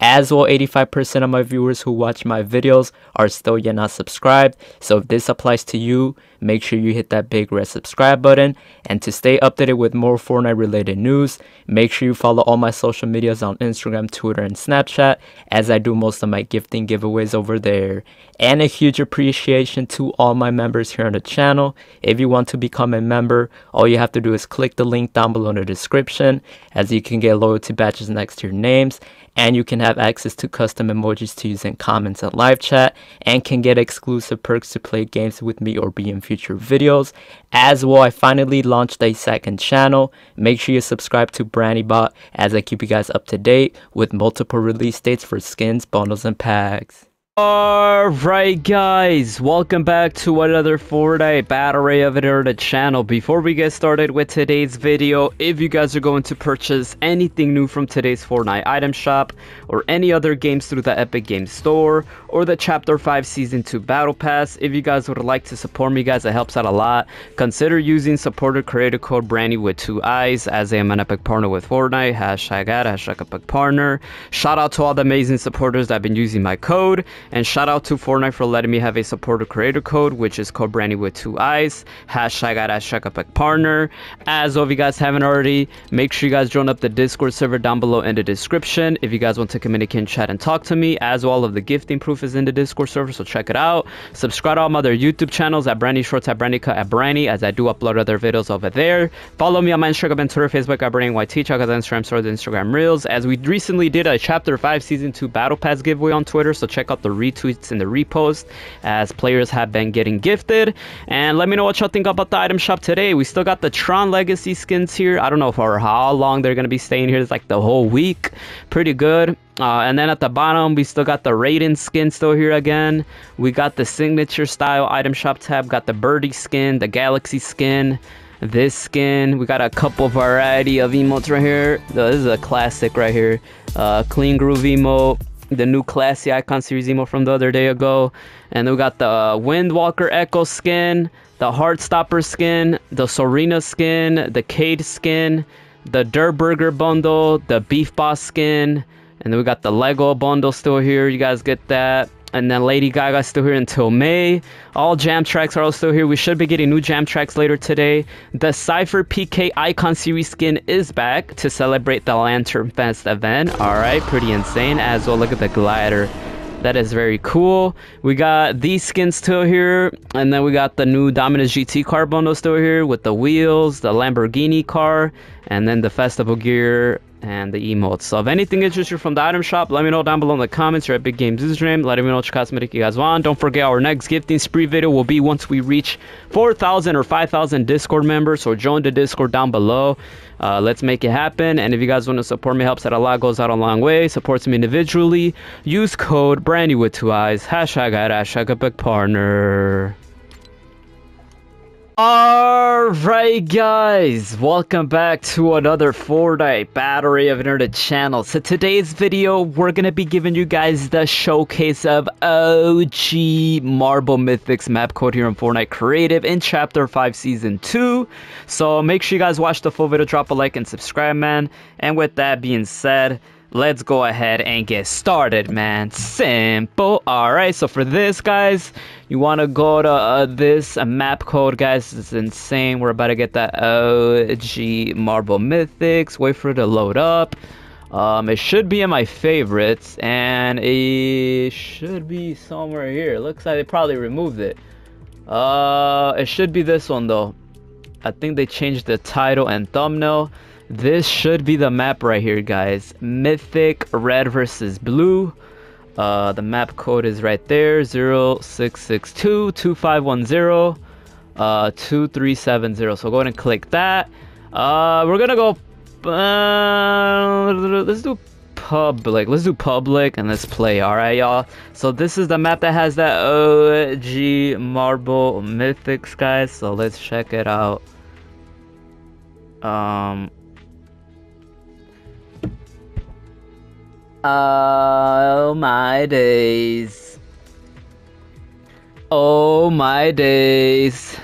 As well, 85% of my viewers who watch my videos are still yet not subscribed. So if this applies to you, make sure you hit that big red subscribe button. And to stay updated with more Fortnite related news, make sure you follow all my social medias on Instagram, Twitter, and Snapchat as I do most of my gifting giveaways over there. And a huge appreciation to all my members here on the channel. If you want to become a member, all you have to do is click the link down below in the description as you can get loyalty badges next to your names and you can have access to custom emojis to use in comments and live chat and can get exclusive perks to play games with me or be in future videos. As well i finally launched a second channel. Make sure you subscribe to BraniBot as i keep you guys up to date with multiple release dates for skins bundles and packs Alright guys, welcome back to another Fortnite Battery video the channel. Before we get started with today's video, if you guys are going to purchase anything new from today's Fortnite item shop, or any other games through the Epic Games Store, or the Chapter 5 Season 2 Battle Pass, if you guys would like to support me guys, it helps out a lot. Consider using supporter creator code Brani with two eyes, as I am an Epic partner with Fortnite, hashtag ad, hashtag Epic partner. Shout out to all the amazing supporters that have been using my code. And shout out to Fortnite for letting me have a supporter creator code, which is called Brani with two eyes. Hashtag at hashtag partner. As well, if you guys haven't already, make sure you guys join up the Discord server down below in the description. If you guys want to communicate in chat and talk to me, as well of the gifting proof is in the Discord server, so check it out. Subscribe to all my other YouTube channels at Brani Shorts at Brani Cuh at Brani, as I do upload other videos over there. Follow me on my Instagram and Twitter, Facebook at Brani YT. Check out the Instagram stories, Instagram Reels. As we recently did a Chapter 5 Season 2 Battle Pass giveaway on Twitter, so check out the retweets and the repost as players have been getting gifted. And let me know what y'all think about the item shop today. We still got the Tron Legacy skins here. I don't know for how long they're going to be staying here. It's like the whole week. Pretty good. Uh, and then at the bottom, we still got the Raiden skin still here again. We got the signature style item shop tab. Got the Birdie skin, the Galaxy skin, this skin. We got a couple variety of emotes right here. This is a classic right here. Uh, clean groove emote the new classy icon series emo from the other day ago. And we got the uh, windwalker echo skin the heartstopper skin the sorana skin the cade skin the dirt burger bundle the beef boss skin and then we got the lego bundle still here. You guys get that and then Lady Gaga is still here until May. All jam tracks are still here. We should be getting new jam tracks later today. The Cypher PK Icon Series skin is back to celebrate the Lantern Fest event. Alright, pretty insane. As well, look at the glider. That is very cool. We got these skins still here. And then we got the new Dominus GT car bundle still here with the wheels, the Lamborghini car, and then the festival gear and the emotes. So if anything interests you from the item shop, let me know down below in the comments or at Epic Games username. Let me know which cosmetic you guys want. Don't forget our next gifting spree video will be once we reach 4,000 or 5,000 Discord members. So join the Discord down below. Uh, let's make it happen. And if you guys want to support me, helps out a lot, goes out a long way. Supports me individually. Use code Brani with two eyes. Hashtag at hashtag epic partner. Alright guys, welcome back to another Fortnite Battery of Internet channel. So today's video, we're gonna be giving you guys the showcase of OG Marvel Mythics map code here in Fortnite Creative in Chapter 5 Season 2. So make sure you guys watch the full video, drop a like and subscribe man. And with that being said, let's go ahead and get started, man. Simple. All right, so for this, guys, you want to go to uh, this uh, map code, guys. It's insane. We're about to get that OG Marvel Mythics. Wait for it to load up. Um, it should be in my favorites, and it should be somewhere here. Looks like they probably removed it. Uh, it should be this one, though. I think they changed the title and thumbnail. This should be the map right here, guys. Mythic Red versus Blue. Uh, the map code is right there 0662 2510 uh, 2370. So go ahead and click that. Uh, we're gonna go. Uh, let's do public. Let's do public and let's play. All right, y'all. So this is the map that has that OG Marvel Mythics, guys. So let's check it out. Um. Oh my days. Oh my days.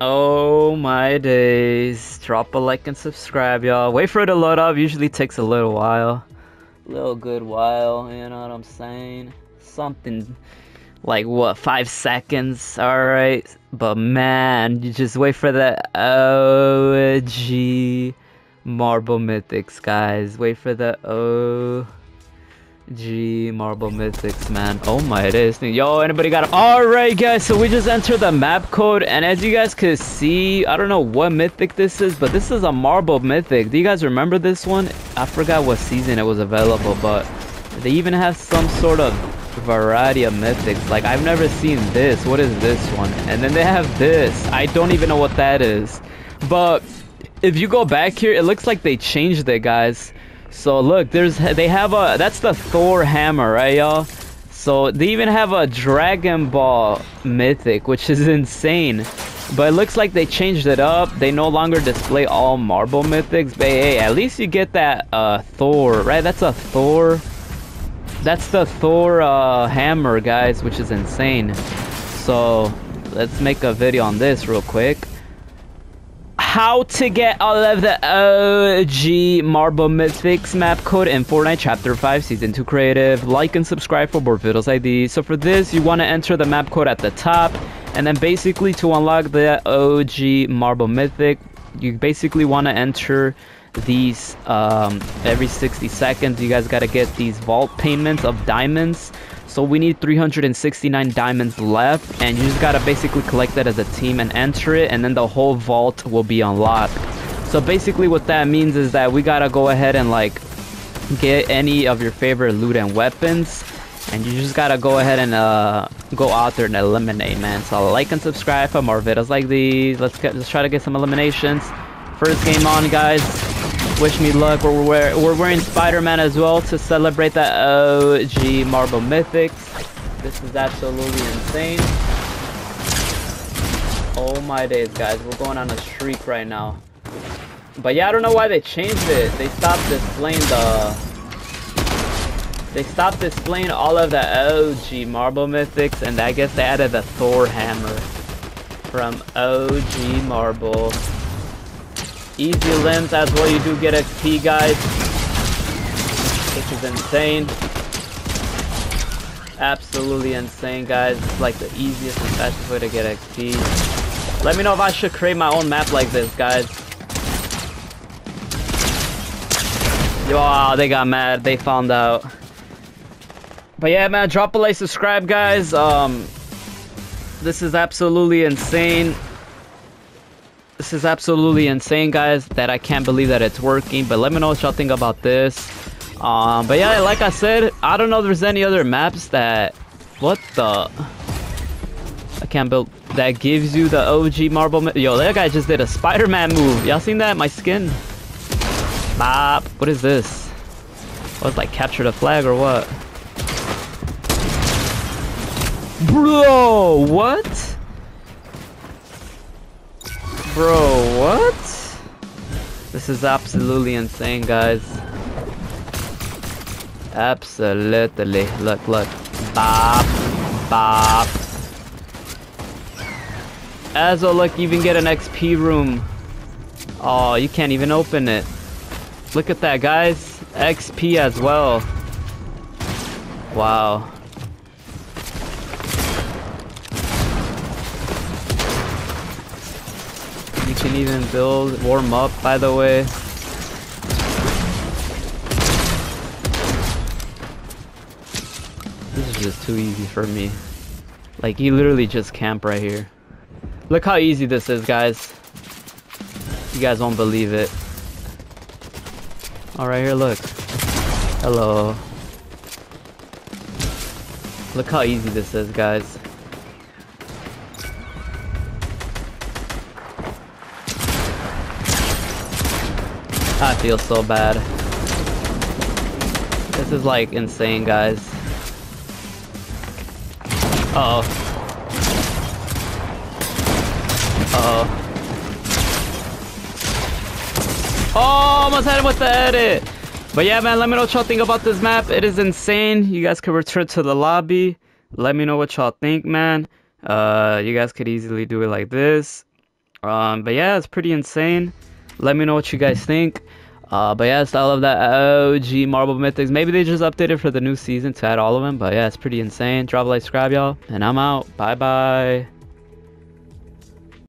Oh my days. Drop a like and subscribe, y'all. Wait for it to load up. Usually takes a little while. Little good while, you know what I'm saying? Something like what, five seconds, alright? But man, you just wait for the OG Marvel Mythics, guys. Wait for the OG Marvel Mythics, man. Oh my, it is. Yo, anybody got it? Alright, guys, so we just entered the map code, and as you guys could see, I don't know what Mythic this is, but this is a Marvel Mythic. Do you guys remember this one? I forgot what season it was available, but they even have some sort of variety of mythics. Like, I've never seen this. What is this one? And then they have this. I don't even know what that is. But if you go back here, it looks like they changed it, guys. So look, there's they have a that's the Thor hammer, right, y'all? So they even have a Dragon Ball mythic, which is insane. But it looks like they changed it up. They no longer display all marvel mythics. But hey, at least you get that uh, Thor, right? That's a Thor. That's the Thor uh, hammer, guys, which is insane. So let's make a video on this real quick how to get all of the OG Marvel Mythics map code in Fortnite Chapter 5 Season 2 Creative. Like and subscribe for more videos like these. So for this, you want to enter the map code at the top. And then basically to unlock the OG Marvel Mythic, you basically want to enter these um, every 60 seconds. You guys got to get these vault payments of diamonds. So we need 369 diamonds left and you just gotta basically collect that as a team and enter it and then the whole vault will be unlocked. So basically what that means is that we gotta go ahead and like get any of your favorite loot and weapons and you just gotta go ahead and uh, go out there and eliminate man. So like and subscribe for more videos like these. Let's get let's try to get some eliminations. First game on guys. Wish me luck. We're, we're, we're wearing Spider-Man as well to celebrate the OG Marvel Mythics. This is absolutely insane. Oh my days, guys. We're going on a streak right now. But yeah, I don't know why they changed it. They stopped displaying the... They stopped displaying all of the OG Marvel Mythics, and I guess they added the Thor Hammer from OG Marvel. Easy elims as well, you do get XP, guys. Which is insane. Absolutely insane, guys. It's like the easiest and fastest way to get XP. Let me know if I should create my own map like this, guys. Wow, they got mad. They found out. But yeah, man, drop a like, subscribe, guys. Um, this is absolutely insane. This is absolutely insane, guys, that I can't believe that it's working. But let me know what y'all think about this. Um, but yeah, like I said, I don't know if there's any other maps that... What the... I can't build... That gives you the OG marvel... Yo, that guy just did a Spider-Man move. Y'all seen that? My skin? Bop. What is this? What, like capture the flag or what? Bro, what? Bro, what? This is absolutely insane, guys. Absolutely. Look, look. Bop. Bop. As Azo, look, you even get an XP room. Oh, you can't even open it. Look at that, guys. XP as well. Wow. Can even build, warm up, by the way. This is just too easy for me. Like, you literally just camp right here. Look how easy this is, guys. You guys won't believe it. Alright, here, look. Hello. Look how easy this is, guys. I feel so bad. This is like insane, guys. Uh oh. Uh oh. Oh, almost had him with the edit. But yeah, man, let me know what y'all think about this map. It is insane. You guys could return to the lobby. Let me know what y'all think, man. Uh, you guys could easily do it like this. Um, but yeah, it's pretty insane. Let me know what you guys think. Uh, but yeah, I love that OG Marvel Mythics. Maybe they just updated for the new season to add all of them. But yeah, it's pretty insane. Drop a like, subscribe, y'all. And I'm out. Bye-bye.